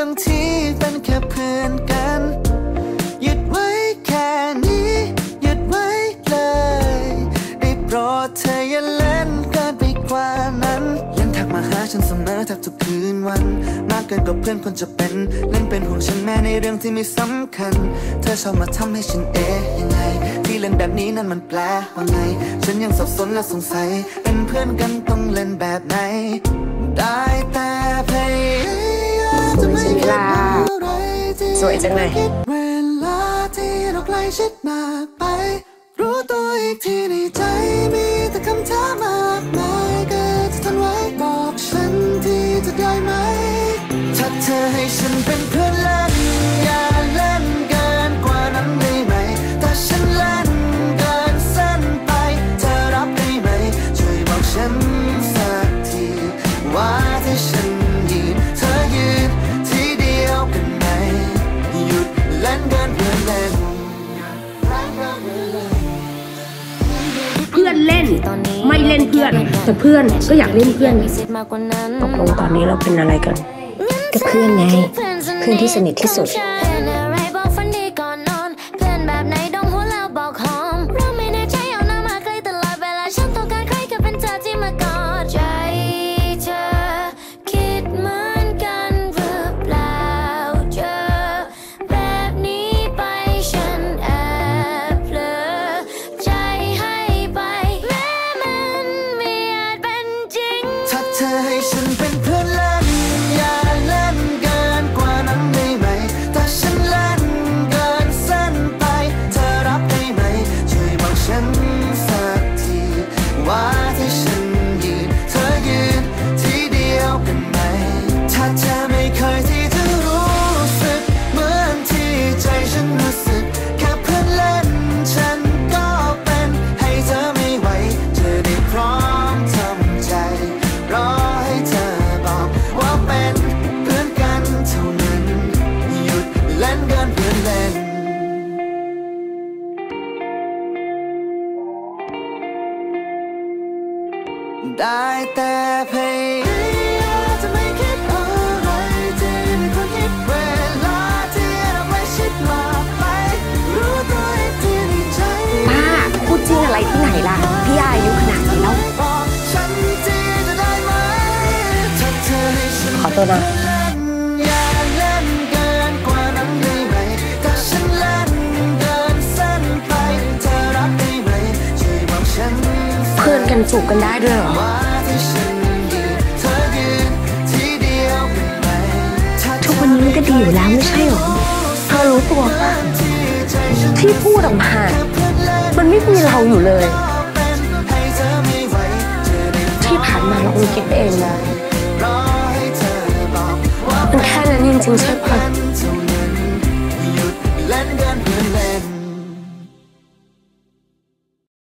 ทั้งที่เป็นแค่เพื่อนกัน หยุดไว้แค่นี้ หยุดไว้เลยได้โปรดเธออย่าเล่นเกินไปกว่านั้นยังทักมาหาฉันเสมอแทบทุกคืนวัน มากเกินกว่าเพื่อนคนจะเป็น เล่นเป็นห่วงฉันแม้ในเรื่องที่ไม่สำคัญ เธอชอบมาทำให้ฉันเอ๊ะยังไงที่เล่นแบบนี้นั่นมันแปลว่าไง ฉันยังสับสนและสงสัย เป็นเพื่อนกันต้องเล่นแบบไหนได้ วยจังเลย เวลาที่เราใกล้ชิดมากไป รู้ตัวอีกทีในใจมีแต่คำถามมากมายเกิดจะทนไว้บอกฉันที่จะได้ไหม ถ้าเธอให้ฉันเป็นเพื่อนเล่น ไม่เล่นเพื่อน แต่เพื่อนก็อยากเล่นเพื่อนตกลงตอนนี้เราเป็นอะไรกันก็เพื่อนไง เพื่อนที่สนิทที่สุด ได้แต่พยายามจะไม่คิดอะไรที่ไม่ควรคิดเวลาที่เราไม่ชิดมากไป รู้ตัวอีกทีในใจป้าพูดจริงอะไรที่ไหนล่ะ พี่อายุขนาดนี้แล้วบอกฉันที่จะได้ไหมถ้าเธอให้ฉันขอตัวนะ นสูบกันได้ด้วยเหรอวันนี้กวันนี้มันก็ดีอยู่แล้วไม่ใช่หรอเธอรู้ตัวป่ะที่พูดออกมามันไม่มีเราอยู่เลย ที่ผ่านมาเราคงคิดเองนะมันแค่นั้นจริงๆใช่ปะ